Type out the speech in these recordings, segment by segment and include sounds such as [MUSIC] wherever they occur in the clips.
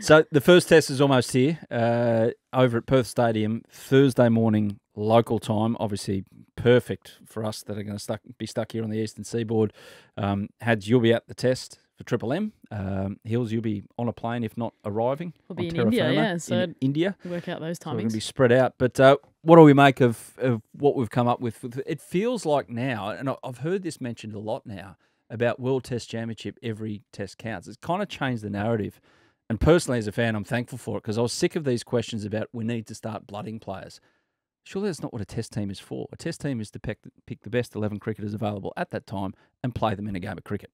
So the first test is almost here. Uh, over at Perth Stadium, Thursday morning local time. Obviously, perfect for us that are going to stuck, be stuck here on the eastern seaboard. Um, Hads, you'll be at the test for Triple M. Um, Hills, you'll be on a plane if not arriving. We'll be in India, firma yeah, so in India. Work out those So we're going to be spread out. But uh, what do we make of, of what we've come up with? It feels like now, and I've heard this mentioned a lot now about World Test Championship. Every test counts. It's kind of changed the narrative. And personally, as a fan, I'm thankful for it because I was sick of these questions about we need to start blooding players. Surely that's not what a test team is for. A test team is to pick, pick the best 11 cricketers available at that time and play them in a game of cricket.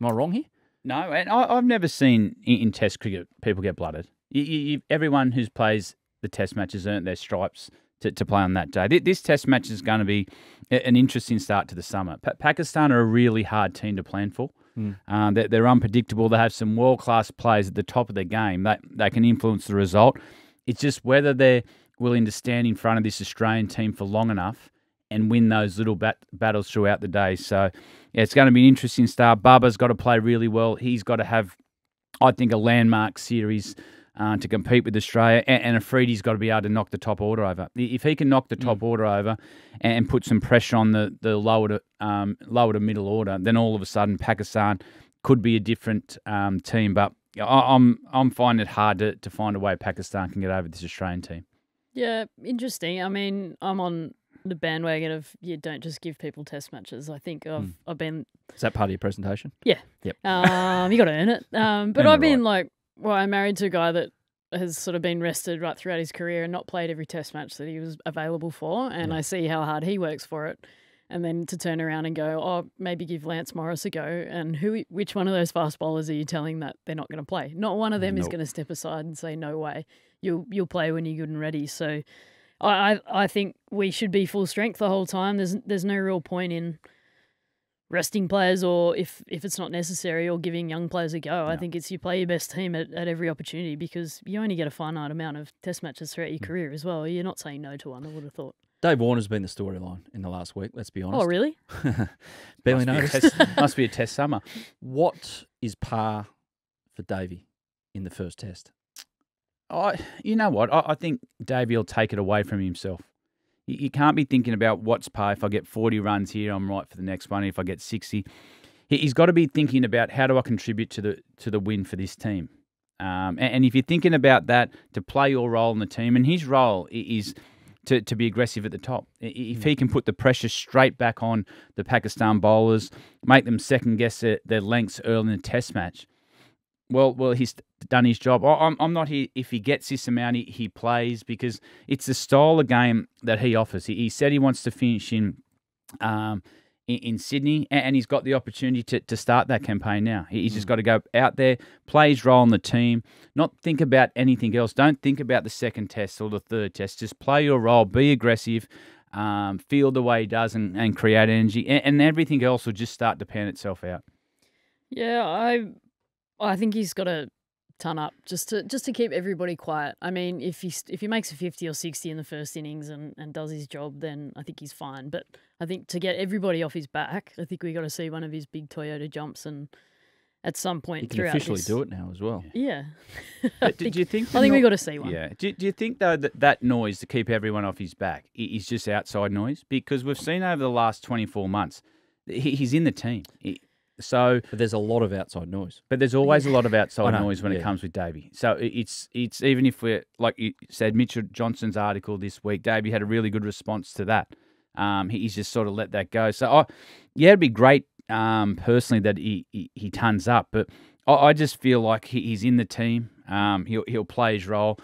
Am I wrong here? No, and I, I've never seen in, Test cricket people get blooded. You, you, everyone who plays the Test matches earned their stripes to, to play on that day. Th- This Test match is going to be an interesting start to the summer. Pa- Pakistan are a really hard team to plan for. Mm. Um, they're, they're unpredictable. They have some world class players at the top of their game. They they can influence the result. It's just whether they're willing to stand in front of this Australian team for long enough and win those little bat- battles throughout the day. So, yeah, it's going to be an interesting start. Babar's got to play really well. He's got to have, I think, a landmark series uh, to compete with Australia. And, and Afridi's got to be able to knock the top order over. If he can knock the top order over and put some pressure on the, the lower to um, lower to middle order, then all of a sudden Pakistan could be a different um, team. But I, I'm I'm finding it hard to, to find a way Pakistan can get over this Australian team. Yeah, interesting. I mean, I'm on the bandwagon of you don't just give people test matches. I think I've Mm. I've been Is that part of your presentation? Yeah, um you got to earn it. [LAUGHS] Um, but Earn I've been like, well, I'm married to a guy that has sort of been rested right throughout his career and not played every test match that he was available for, and Yeah. I see how hard he works for it. And then to turn around and go, oh, maybe give Lance Morris a go. And who, which one of those fast bowlers are you telling that they're not going to play? Not one of them is going to step aside and say, no way, you'll you'll play when you're good and ready. So, I I, I think we should be full strength the whole time. There's there's no real point in resting players or if if it's not necessary or giving young players a go. I think it's you play your best team at, at every opportunity because you only get a finite amount of test matches throughout your mm. career as well. You're not saying no to one, I would have thought. Dave Warner's been the storyline in the last week, let's be oh, honest. Oh, really? [LAUGHS] Barely must, be noticed. test, [LAUGHS] must be a test summer. What is par for Davey in the first test? I, you know what? I, I think Davey will take it away from himself. You, can't be thinking about what's pay. If I get 40 runs here, I'm right for the next one. If I get 60, he, he's got to be thinking about how do I contribute to the to the win for this team. Um, and, and if you're thinking about that, to play your role in the team, and his role is to, to be aggressive at the top. If he can put the pressure straight back on the Pakistan bowlers, make them second guess their, their lengths early in the test match, well, well, he's done his job. I'm, I'm not here if he gets this amount, he, he plays because it's the style of game that he offers. He, he said he wants to finish in, um, in, in Sydney, a- and he's got the opportunity to, to start that campaign now. He- He's just got to go out there, play his role in the team, not think about anything else. Don't think about the second test or the third test. Just play your role, be aggressive. Um, feel the way he does and, and create energy, and, and everything else will just start to pan itself out. Yeah, I I think he's got to ton up just to just to keep everybody quiet. I mean, if he if he makes a fifty or sixty in the first innings and, and does his job, then I think he's fine. But I think to get everybody off his back, I think we got to see one of his big Toyota jumps and at some point He can throughout officially this- do it now as well. Yeah, [LAUGHS] I But think, do you think? I think we the got to see one. Yeah. Do, do you think though that that noise to keep everyone off his back is just outside noise? Because we've seen over the last twenty four months, he, he's in the team. He- so, But there's a lot of outside noise. but there's always a lot of outside know, noise when yeah. it comes with Davey. So it's it's even if we're like you said, Mitchell Johnson's article this week, Davey had a really good response to that. Um, he's just sort of let that go. So, I, yeah, it'd be great um, personally that he, he he tons up, but I, I just feel like he, he's in the team. Um, he'll he'll play his role,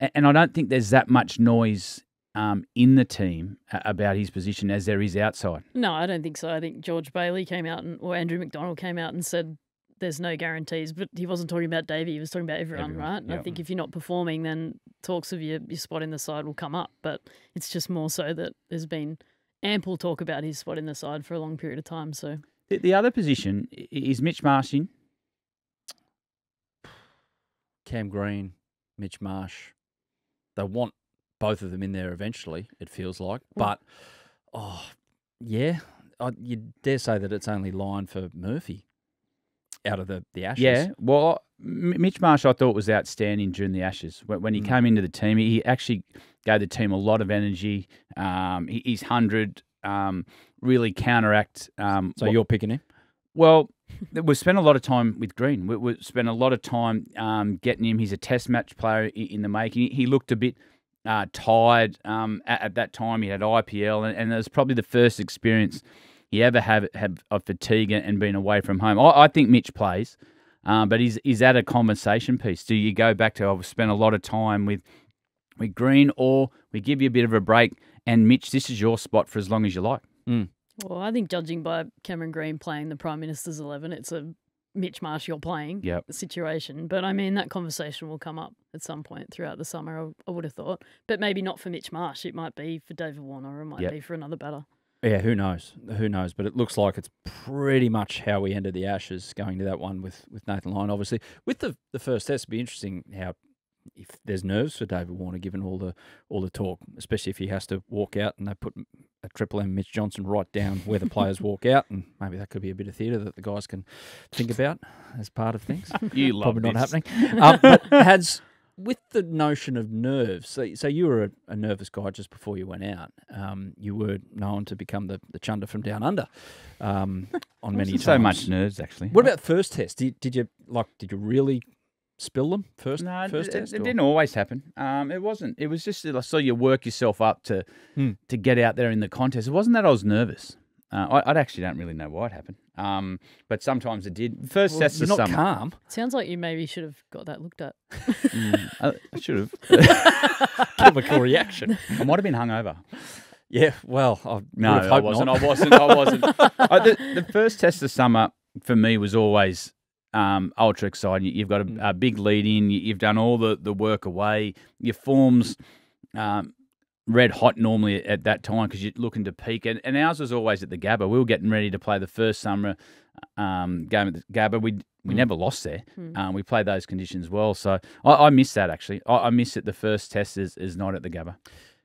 A- and I don't think there's that much noise um, in the team about his position as there is outside. No, I don't think so. I think George Bailey came out and or Andrew McDonald came out and said there's no guarantees, but he wasn't talking about Davey. He was talking about everyone, Everyone, right? And I think if you're not performing, then talks of your, your spot in the side will come up. But it's just more so that there's been ample talk about his spot in the side for a long period of time. So The, the other position is Mitch Marsh in. Cam Green, Mitch Marsh. They want both of them in there eventually, it feels like. But, oh, yeah, I, you dare say that it's only Lyon for Murphy out of the, the Ashes. Yeah, well, Mitch Marsh, I thought was outstanding during the Ashes when, when he Mm. came into the team. He actually gave the team a lot of energy. Um, his hundred um, really counteract. Um, So what- you're picking him? well, we spent a lot of time with Green. We, we spent a lot of time um, getting him. He's a Test match player in the making. He looked a bit uh, tired um, at, at that time. He had IPL, and, and it was probably the first experience he ever had, had of fatigue and, and being away from home. I, I think Mitch plays, um, but is is that a conversation piece? Do you go back to I've spent a lot of time with with Green, or we give you a bit of a break? And Mitch, this is your spot for as long as you like. Well, I think judging by Cameron Green playing the Prime Minister's 11, it's a Mitch Marsh you're playing Yep. situation. But I mean, that conversation will come up at some point throughout the summer, I, I would have thought. But maybe not for Mitch Marsh. It might be for David Warner or it might Yep. be for another batter. Yeah, who knows? Who knows? But it looks like it's pretty much how we ended the Ashes, going to that one with, with Nathan Lyon. Obviously, with the the first test, it'll be interesting how if there's nerves for David Warner, given all the all the talk, especially if he has to walk out and they put a triple M Mitch Johnson right down where the players [LAUGHS] walk out, and maybe that could be a bit of theatre that the guys can think about as part of things. [LAUGHS] You love Probably not this. happening. um, [LAUGHS] but has with the notion of nerves. So, so you were a, a nervous guy just before you went out. Um, you were known to become the, the chunder from down under. Um, on many times. so much nerves actually. What about first test? Did, did you like? Did you really spill them first? No, first it, test. it or- didn't always happen. Um, it wasn't. It was just that I saw you work yourself up to Hmm. to get out there in the contest. It wasn't that I was nervous. Uh, I, I actually don't really know why it happened. Um, but sometimes it did. First Well, test you're not summer. calm. Sounds like you maybe should have got that looked at. Mm, I, I should have. [LAUGHS] Chemical reaction. I might have been hungover. Yeah. Well, I No, would have I wasn't. not. I wasn't. I wasn't. I, the, the first test of summer for me was always um, ultra exciting. You- You've got Mm. a, a big lead in. You- You've done all the, the work away. Your form's um, red hot normally at that time because you're looking to peak. And, and ours was always at the Gabba. We were getting ready to play the first summer um, game at the Gabba. We we Mm. never lost there. Hmm. Um, we played those conditions well. So I, I miss that actually. I, I miss it. The first test is, is not at the Gabba.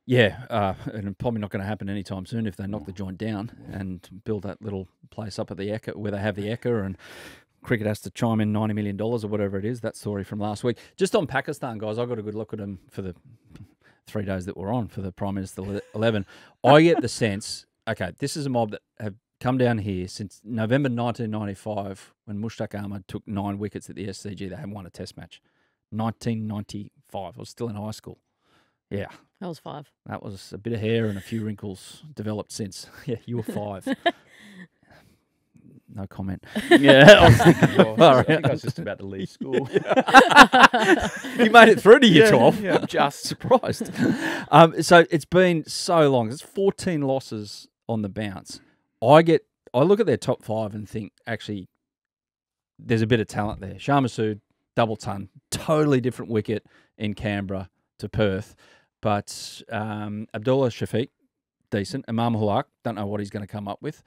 Yeah, uh, and probably not going to happen anytime soon if they knock the joint down and build that little place up at the Ekka where they have the Ekka and cricket has to chime in ninety million dollars or whatever it is. That story from last week. Just on Pakistan, guys, I got a good look at them for the three days that we're on for the Prime Minister eleven. I get the sense, okay, this is a mob that have come down here since November nineteen ninety five when Mushtaq Ahmed took nine wickets at the SCG. They haven't won a Test match. Nineteen ninety five. I was still in high school. Yeah. That was five. That was a bit of hair and a few wrinkles developed since. [LAUGHS] Yeah, you were five. [LAUGHS] no comment. [LAUGHS] Yeah, I was thinking, [LAUGHS] well, I think. I was just about to leave school. [LAUGHS] you made it through to year Yeah, 12. yeah. I'm just surprised. Um, so it's been so long. It's 14 losses on the bounce. I get, I look at their top five and think, actually, there's a bit of talent there. Shan Masood, double ton, totally different wicket in Canberra to Perth. But um, Abdullah Shafiq, decent. Imam-ul-Haq, don't know what he's going to come up with.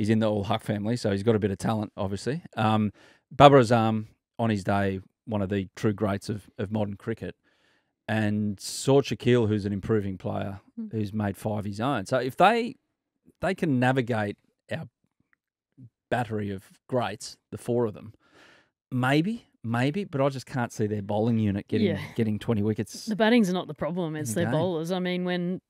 He's in the ul-Haq family, so he's got a bit of talent, obviously. Um, Babar Azam, on his day, one of the true greats of, of modern cricket. And Saud Shakeel, who's an improving player, Mm. who's made five his own. So if they they can navigate our battery of greats, the four of them, maybe, maybe, but I just can't see their bowling unit getting Yeah. getting twenty wickets. The batting's not the problem; it's their Okay. bowlers. I mean, when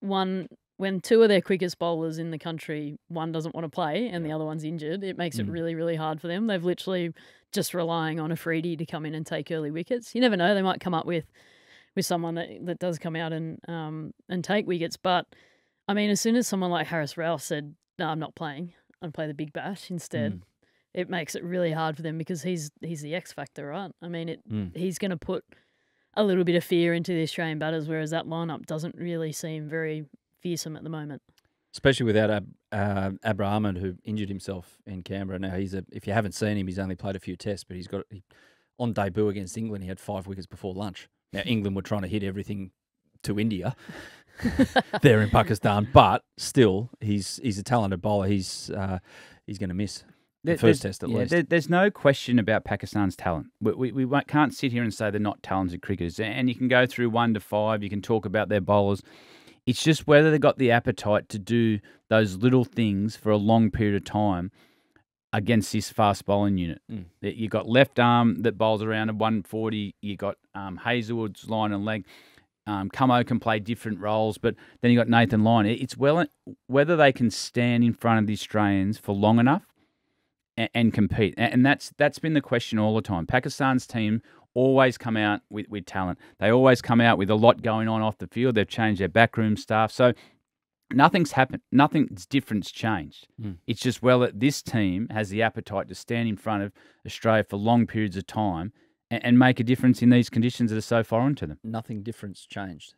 one, when two of their quickest bowlers in the country, one doesn't want to play and the other one's injured, it makes it Mm. really, really hard for them. They've literally just relying on Afridi to come in and take early wickets. You never know; they might come up with with someone that that does come out and um and take wickets. But I mean, as soon as someone like Haris Rauf said, "No, I'm not playing. I'm play the big bash instead." Mm. It makes it really hard for them because he's he's the X factor, right? I mean, it Mm. he's going to put a little bit of fear into the Australian batters, whereas that lineup doesn't really seem very fearsome at the moment. especially without Ab, uh, Abrar Ahmed, who injured himself in Canberra. Now he's a. If you haven't seen him, he's only played a few tests, but he's got he, on debut against England. He had five wickets before lunch. Now [LAUGHS] England were trying to hit everything to India. [LAUGHS] there in Pakistan, but still, he's he's a talented bowler. He's uh, he's going to miss the There- first there's- test at yeah, least. there- there's no question about Pakistan's talent. We, we, we can't sit here and say they're not talented cricketers. And you can go through one to five, you can talk about their bowlers. It's just whether they've got the appetite to do those little things for a long period of time against this fast bowling unit. Mm. You got left arm that bowls around at 140. You got um, Hazlewood's line and leg. Um, Camo can play different roles, but then you got Nathan Lyon. It's well whether they can stand in front of the Australians for long enough and, and compete, A- and that's that's been the question all the time. Pakistan's team always come out with, with talent. They always come out with a lot going on off the field. They've changed their backroom staff, so nothing's happened. Nothing's different's changed. Mm. It's just well that this team has the appetite to stand in front of Australia for long periods of time and, and make a difference in these conditions that are so foreign to them. Nothing different's changed.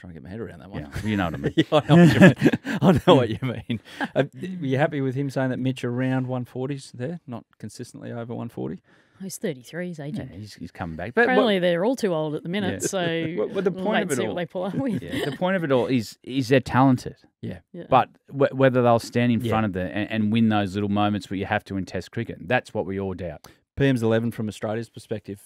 Trying to get my head around that one. Yeah, you know what I mean. [LAUGHS] Yeah, I know what you mean. I know what [LAUGHS] you mean. Uh, were you happy with him saying that Mitch around 140s there, not consistently over 140? He's 33. He's Yeah, aging. he's, he's coming back. But what- Apparently, they're all too old at the minute. Yeah. So, [LAUGHS] Well, well, the we'll point wait of and it see all- what they pull up with. yeah, the point of it all is is they're talented, Yeah. but w- whether they'll stand in Yeah. front of the and, and win those little moments where you have to in Test cricket, that's what we all doubt. PM's 11 from Australia's perspective.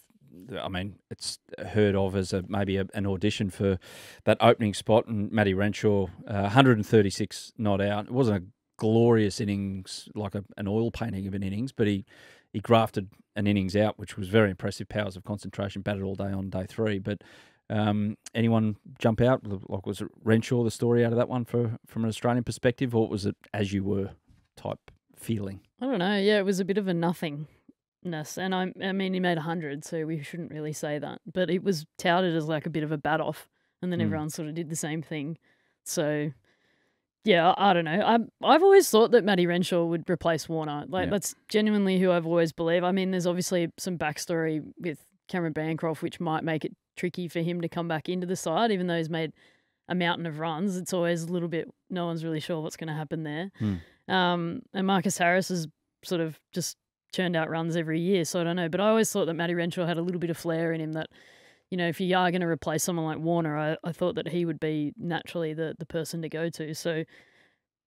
I mean, it's heard of as a, maybe a, an audition for that opening spot, and Matty Renshaw, uh, 136 not out. It wasn't a glorious innings, like a, an oil painting of an innings, but he, he grafted an innings out, which was very impressive. Powers of concentration, batted all day on day three. But um, anyone jump out? Like, was it Renshaw the story out of that one for from an Australian perspective, or was it as you were type feeling? I don't know. Yeah, it was a bit of a nothingness, and I, I mean, he made hundred, so we shouldn't really say that. But it was touted as like a bit of a bat off, and then Mm. everyone sort of did the same thing. So, yeah, I, I don't know. I I've always thought that Matty Renshaw would replace Warner. Like Yeah. that's genuinely who I've always believed. I mean, there's obviously some backstory with Cameron Bancroft, which might make it tricky for him to come back into the side, even though he's made a mountain of runs. It's always a little bit. No one's really sure what's going to happen there. Um, and Marcus Harris is sort of just churned out runs every year, so I don't know. But I always thought that Matty Renshaw had a little bit of flair in him that, you know, if you are going to replace someone like Warner, I, I thought that he would be naturally the, the person to go to. So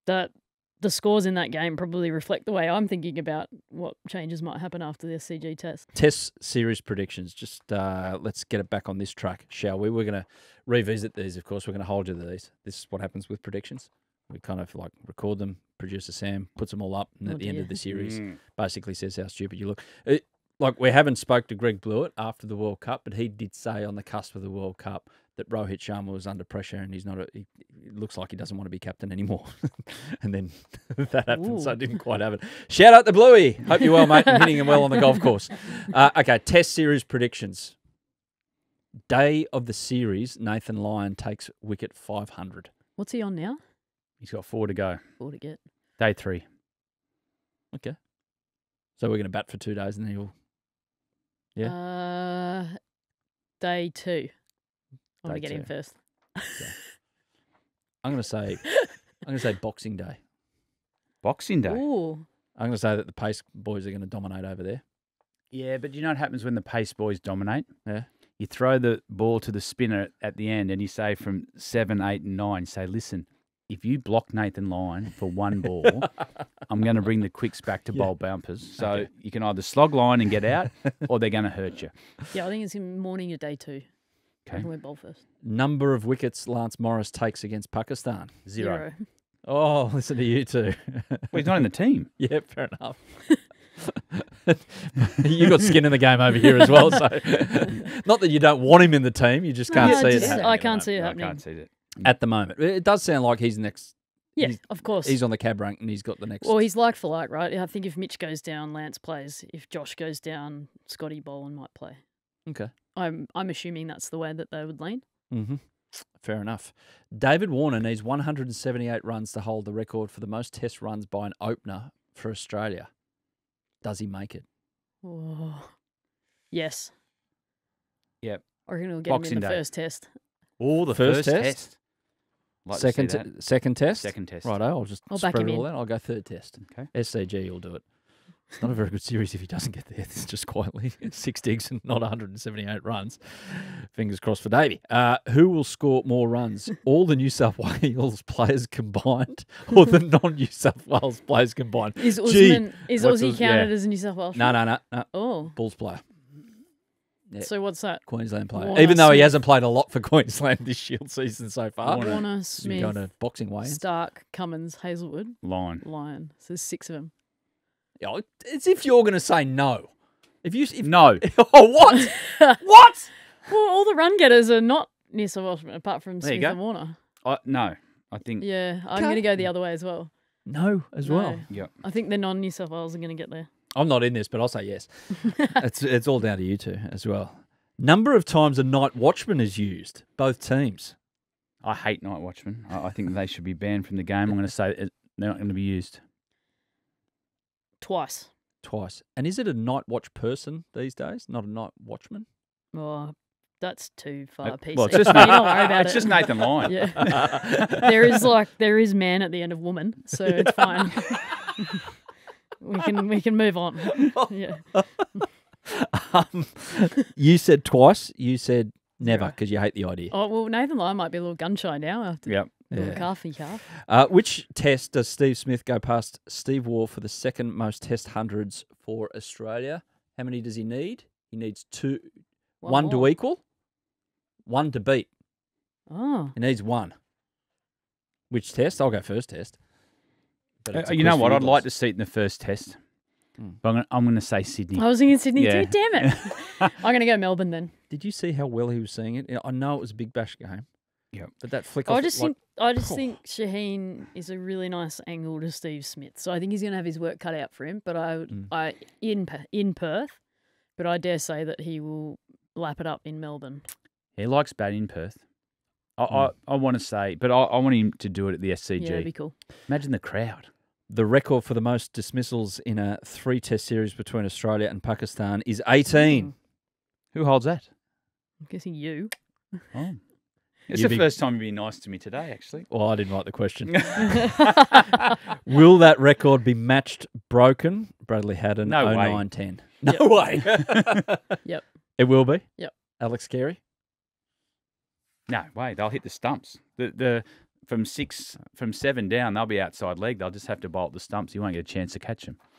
that the scores in that game probably reflect the way I'm thinking about what changes might happen after the SCG test. Test series predictions. Just uh, let's get it back on this track, shall we? We're going to revisit these, of course. We're going to hold you to these. This is what happens with predictions. We kind of like record them. Producer Sam puts them all up, and Oh at the end of the series, Mm. basically says how stupid you look. It, like we haven't spoke to Greg Blewett after the World Cup, but he did say on the cusp of the World Cup that Rohit Sharma was under pressure and he's not. A, he, looks like he doesn't want to be captain anymore. [LAUGHS] and then [LAUGHS] that happened, so I Ooh. didn't quite have it. Shout out to Bluey. Hope you're well, mate, and hitting him well on the golf course. [LAUGHS] Uh, okay, Test series predictions. Day of the series, Nathan Lyon takes wicket 500. What's he on now? He's got four to go. Four to get. Day three. Okay. So we're going to bat for two days, and then he'll. Yeah. Uh, day two. I want Day to get him two. first. I'm going to say. [LAUGHS] I'm going to say Boxing Day. Boxing Day. Ooh. I'm going to say that the pace boys are going to dominate over there. Yeah, but you know what happens when the pace boys dominate? Yeah. You throw the ball to the spinner at the end and you say from seven, eight, and nine, say, listen, if you block Nathan Lyon for one [LAUGHS] ball, I'm going to bring the quicks back to Yeah. bowl bumpers. So Okay. you can either slog Lyon and get out [LAUGHS] or they're going to hurt you. Yeah, I think it's in morning of day two. Okay. We're bowl first. Number of wickets Lance Morris takes against Pakistan. Zero. Oh, [LAUGHS] listen to you two. Well, he's not in the team. yeah, fair enough. you got skin in the game over here as well. So, not that you don't want him in the team, you just can't No, see it happening I can't see it No, I happening. can't see that. At the moment. It does sound like he's next. Yeah, He's- of course. He's on the cab rank and he's got the next. well, he's like for like, right? I think if Mitch goes down, Lance plays. If Josh goes down, Scotty Boland might play. okay. I'm I'm assuming that's the way that they would lean. Mm-hmm. Fair enough. David Warner needs 178 runs to hold the record for the most test runs by an opener for Australia. Does he make it? Oh. Yes. Yep. I reckon we'll get Boxing him in the Day. first test. Oh, the First first, test? test. Like second, that. te- second test. Second test. Righto, I'll just I'll back spread him it all in. out. I'll go third test. Okay. SCG will do it. It's not a very good series if he doesn't get there. [LAUGHS] It's just quietly [LAUGHS] six digs and not 178 runs. Fingers crossed for Davey. Uh, who will score more runs? [LAUGHS] All the New South Wales players combined, or the non-New South Wales players combined? Is Gee, Usman is Aussie counted yeah. as a New South Wales? No, no, no, no. Oh. Bulls player, Yeah. So what's that? Queensland player. Warner Even though he Smith. hasn't played a lot for [LAUGHS] Queensland this Shield season so far. Warner. Warner, He's going to boxing way. Stark, Cummins, Hazlewood, Line. Lyon. So there's six of them. Yeah, it's if you're going to say no. If you if, No. [LAUGHS] oh what [LAUGHS] what? Well, all the run getters are not New South Wales apart from There you Smith go. and Warner. I, no. I think. Yeah, I'm going to go the other way as well. No, as well. No. Yeah. I think the non New South Wales are going to get there. I'm not in this, but I'll say yes. [LAUGHS] it's it's all down to you two as well. Number of times a night watchman is used, both teams. I hate night watchmen. I, I think they should be banned from the game. I'm going to say it, they're not going to be used. Twice. Twice. And is it a night watch person these days, not a night watchman? Oh, that's too far Uh, PC. well, it's [LAUGHS] just You Nathan, don't worry about it's it. just Nathan Lyon. Yeah. [LAUGHS] there is like there is man at the end of woman, so it's fine. We can we can move on. [LAUGHS] yeah. Um, you said twice. You said never because you hate the idea. Oh well, Nathan Lyon might be a little gun shy now after Yep. a little Yeah. calfy calf. Uh, which test does Steve Smith go past Steve Waugh for the second most test hundreds for Australia? How many does he need? He needs two, one, to equal, one to beat. Oh, He needs one. Which test? I'll go first test. But Uh, it's a you know what? I'd like to see it in the first test. Mm. But I'm going, to, I'm going to say Sydney. I was thinking Sydney Yeah. too. Damn it! [LAUGHS] I'm gonna go Melbourne then. Did you see how well he was seeing it? I know it was a big bash game. Yep. But that flick I just like, think I just Oh. think Shaheen is a really nice angle to Steve Smith. So I think he's going to have his work cut out for him. But I would Mm. I in in Perth, but I dare say that he will lap it up in Melbourne. He likes batting in Perth. I, Mm. I, I want to say, but I, I want him to do it at the SCG. Yeah, that'd be cool. Imagine the crowd. The record for the most dismissals in a three test series between Australia and Pakistan is 18. Mm. Who holds that? I'm guessing you. Oh. [LAUGHS] It's You'd the be- first time you've been nice to me today, actually. Well, I didn't write the question. [LAUGHS] Will that record be matched, broken? Bradley Haddin, No way. 09 10. No way. [LAUGHS] Yep. It will be? Yep. Alex Carey? No, way. They'll hit the stumps. The the from six from seven down, they'll be outside leg. They'll just have to bolt the stumps. You won't get a chance to catch them.